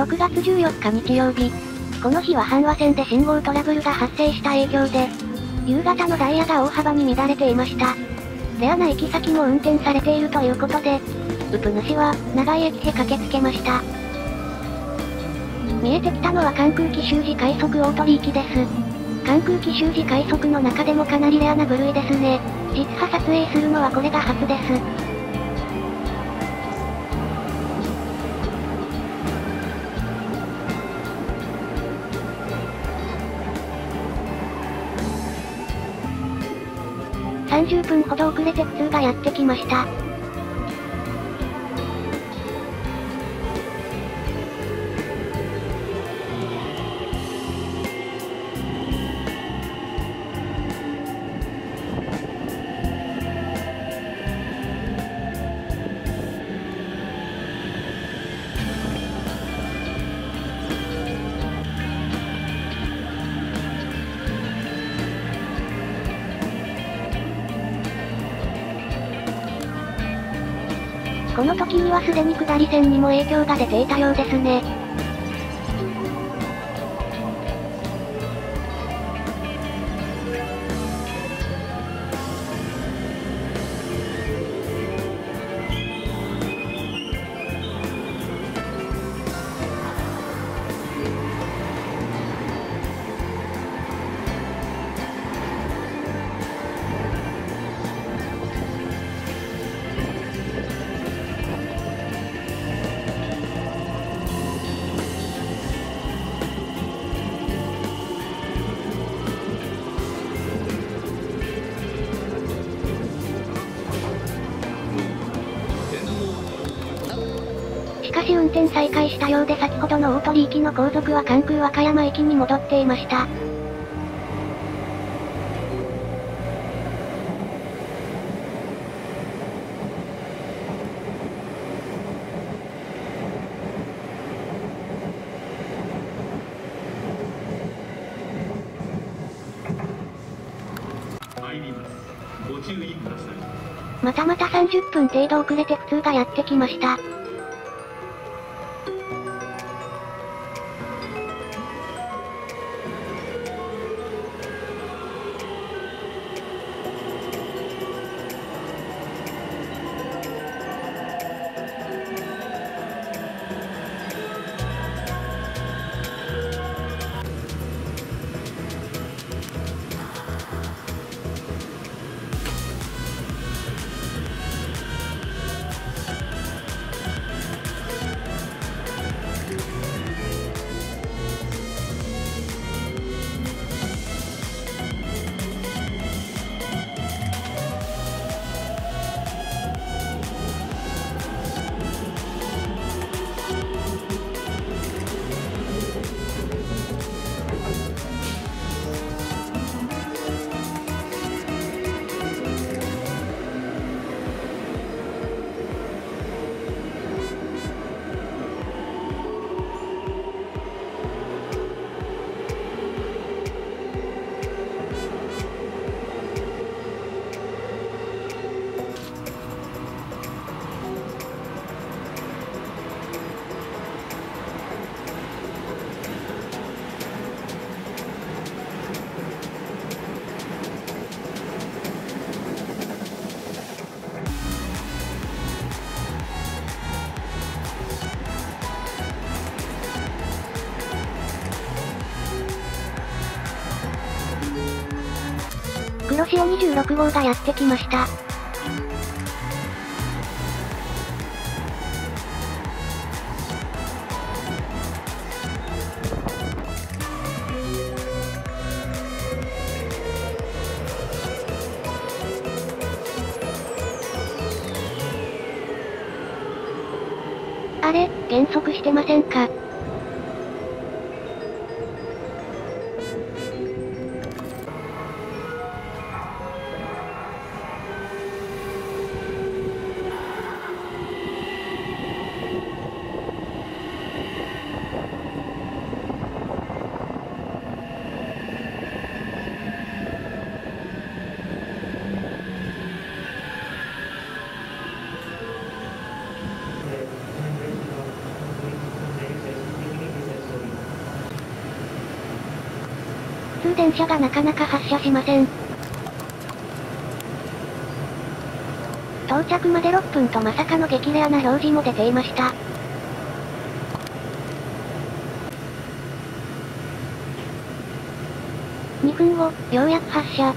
6月14日日曜日。この日は阪和線で信号トラブルが発生した影響で、夕方のダイヤが大幅に乱れていました。レアな行き先も運転されているということで、ウプ主は、長井駅へ駆けつけました。見えてきたのは関空機修士快速大鳥行きです。関空機修士快速の中でもかなりレアな部類ですね。実波撮影するのはこれが初です。30分ほど遅れて普通がやってきました。この時にはすでに下り線にも影響が出ていたようですね。しかし運転再開したようで先ほどの大鳥行きの後続は関空和歌山駅に戻っていました。またまた30分程度遅れて普通がやってきました。黒潮26号がやってきました。あれ、減速してませんか？通電車がなかなか発車しません。到着まで6分とまさかの激レアな表示も出ていました。2分後、ようやく発車。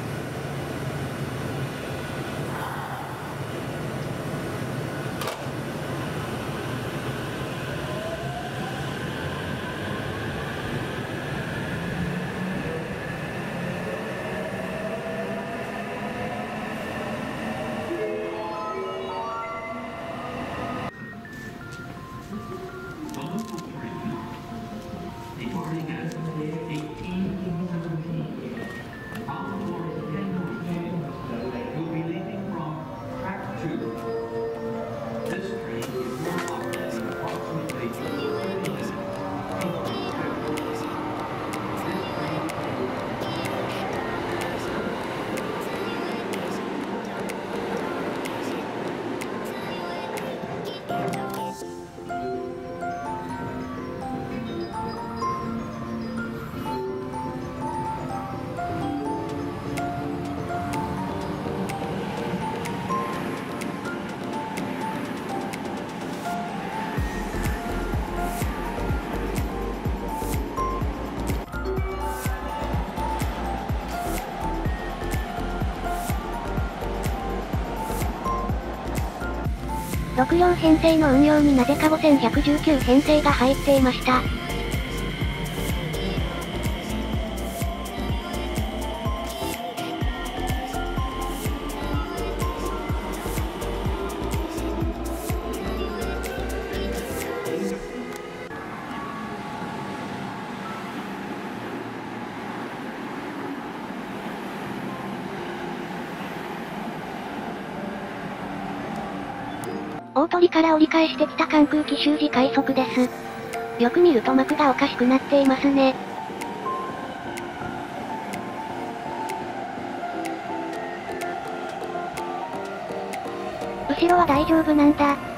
6両編成の運用になぜか5119編成が入っていました。大鳥から折り返してきた関空奇襲時快速です。よく見ると幕がおかしくなっていますね。後ろは大丈夫なんだ。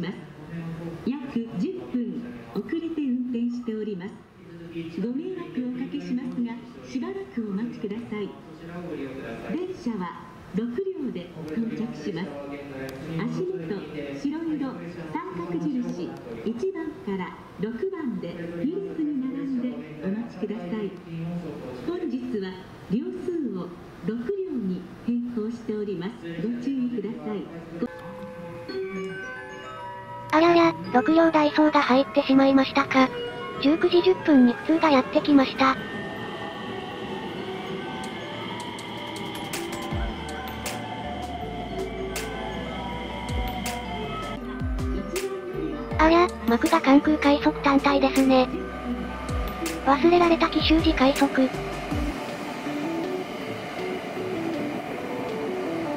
します。約10分遅れて運転しております。ご迷惑をおかけしますがしばらくお待ちください。電車は6両で到着します。足元白色三角印1番から6番でフィリプに並んでお待ちください。本日は両数を6らら、6両ダイソーが入ってしまいましたか。19時10分に普通がやってきました。ありゃ、幕が関空快速単体ですね。忘れられた奇襲時快速。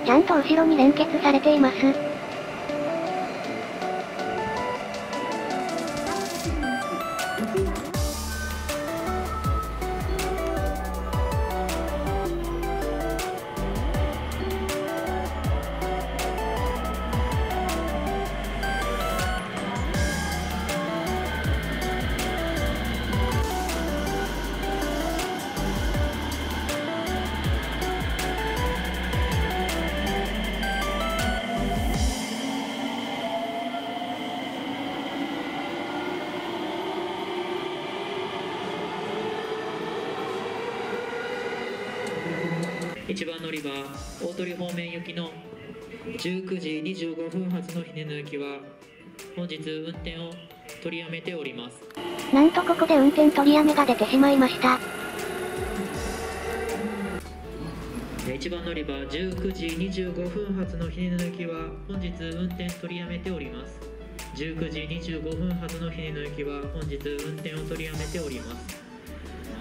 ちゃんと後ろに連結されています。1番乗り場大鳥方面行きの19時25分発のひねの行きは本日運転を取りやめております。なんとここで運転取りやめが出てしまいました。1番乗り場19時25分発のひねの行きは本日運転取りやめております。19時25分発のひねの行きは本日運転を取りやめております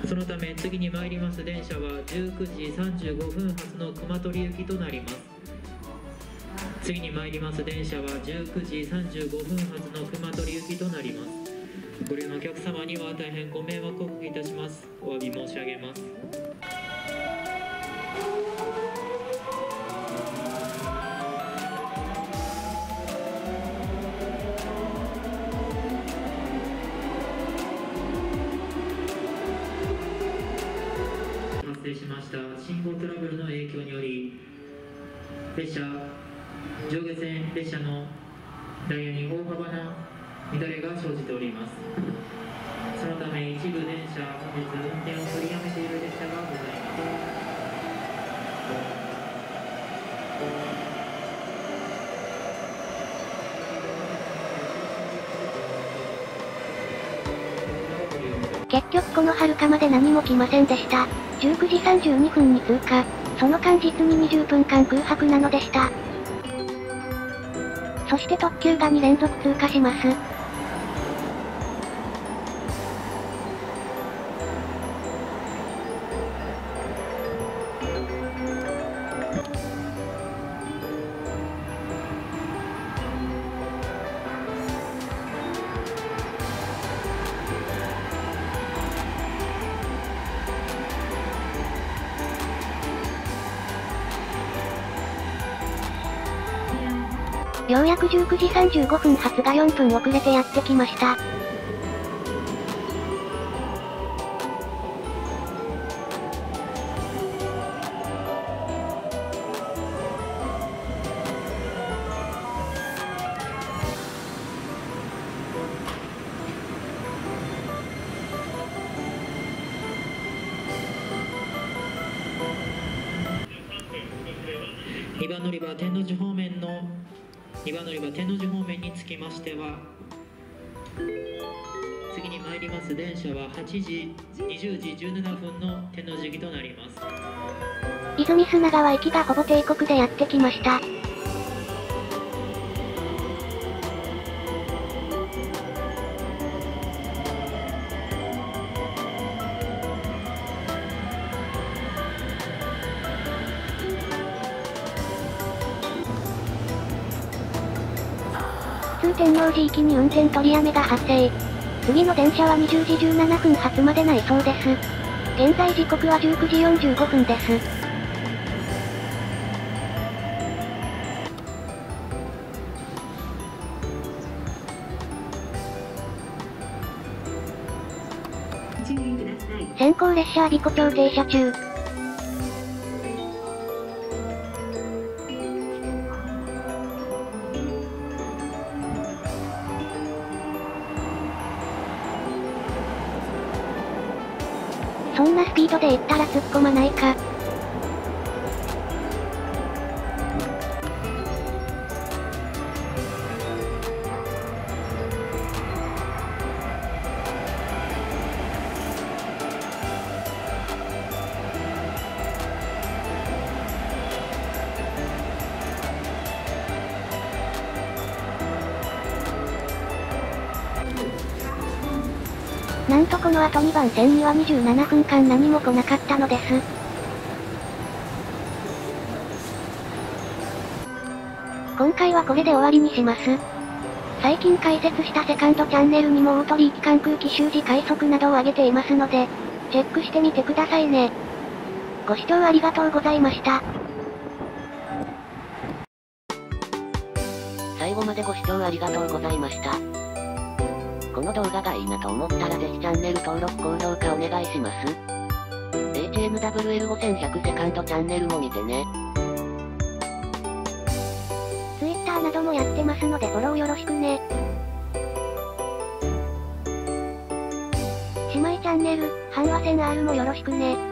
そのため次に参ります電車は19時35分発の熊取行きとなります。次に参ります電車は19時35分発の熊取行きとなります。ご利用のお客様には大変ご迷惑をおかけいたします。お詫び申し上げます。生しました。信号トラブルの影響により列車上下線列車のダイヤに大幅な乱れが生じております。そのため一部電車本日運転を取りやめている列車がございます。結局この遥かまで何も来ませんでした。19時32分に通過。その間実に20分間空白なのでした。そして特急が2連続通過します。ようやく19時35分発が4分遅れてやってきました。2番乗り場天王寺方面の2番乗り場天王寺方面につきましては次に参ります電車は8時20時17分の天王寺行きとなります泉砂川駅がほぼ帝国でやってきました。通天王寺行きに運転取りやめが発生。次の電車は20時17分発までないそうです。現在時刻は19時45分です。先行列車は美子町停車中。そんなスピードで行ったら突っ込まないか。なんとこの後2番線には27分間何も来なかったのです。今回はこれで終わりにします。最近解説したセカンドチャンネルにも大鳥行き関空機修時快速などを上げていますので、チェックしてみてくださいね。ご視聴ありがとうございました。最後までご視聴ありがとうございました。この動画がいいなと思ったらぜひチャンネル登録高評価お願いします。HMWL5100 セカンドチャンネルも見てね。Twitter などもやってますのでフォローよろしくね。姉妹チャンネル、阪和線 R もよろしくね。